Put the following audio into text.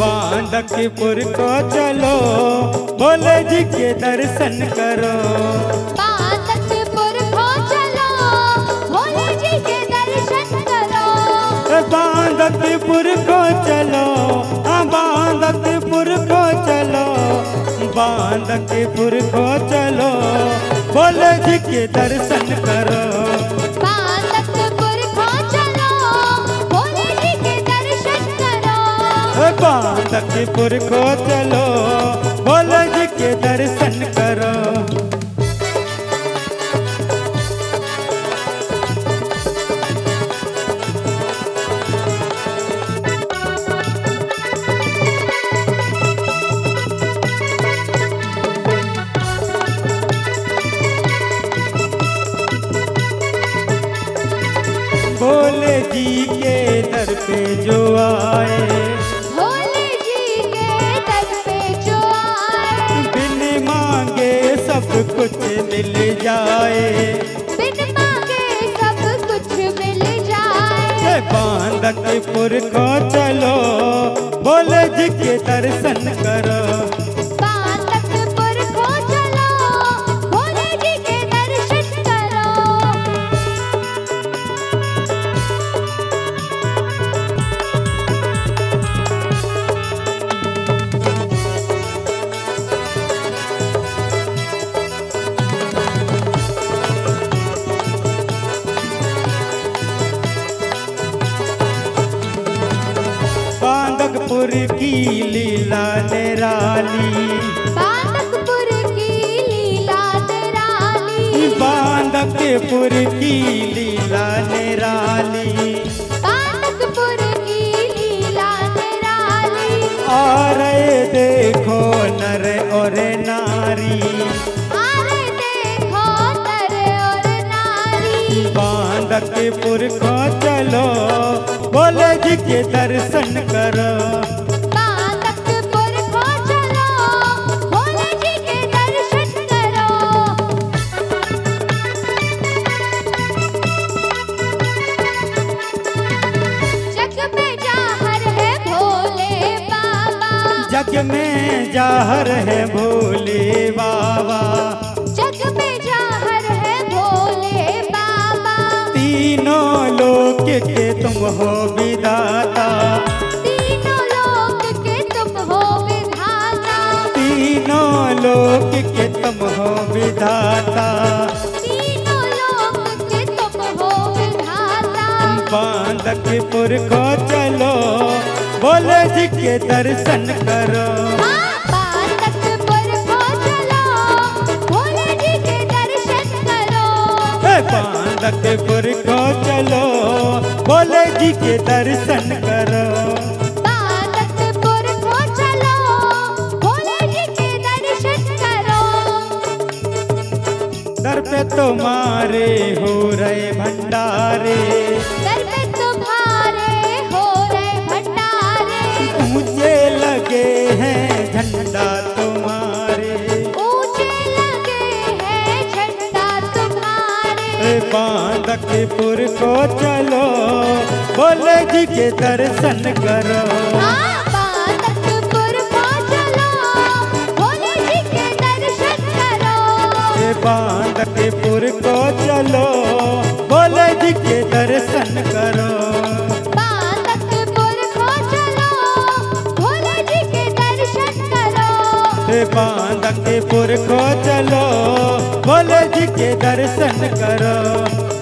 बांदकपुर को चलो भोले जी के दर्शन करो। बांदकपुर को चलो भोले जी के दर्शन करो। बांदकपुर को चलो बांदकपुर को चलो को चलो भोले जी के दर्शन करो। बांदकपुर को चलो भोले जी के दर्शन करो। भोले जी के दर पे जो आए बांदकपुर को चलो भोले जी के दर्शन करो। बांदकपुर की लीला निराली। बांदकपुर की लीला निराली। बांदकपुर की लीला निराली। बांदकपुर की लीला निराली। आ रहे देखो नर और नारी। आरे देखो नर और नारी। बांदकपुर को चलो भोले जी के दर्शन करो। जग में जाहर है भोले बाबा। जग में जाहर है भोले बाबा। तीनों लोक के तुम हो विदाता तीनों लोक के तुम हो विधाता। तीनों लोक के तुम हो विधाता। तीनों लोक के तुम हो विधाता। बांदकपुर को चलो। भोले जी के दर्शन करो। बांदकपुर को चलो भोले जी के दर्शन करो। दर पे तुम्हारे हो रहे भंडारे। बांदकपुर को चलो भोले जी के दर्शन करो। हाँ, बांदकपुर को चलो भोले जी के दर्शन करो। हे बांदकपुर को चलो भोले जी के दर्शन करो। बांदकपुर को चलो भोले जी के दर्शन करो।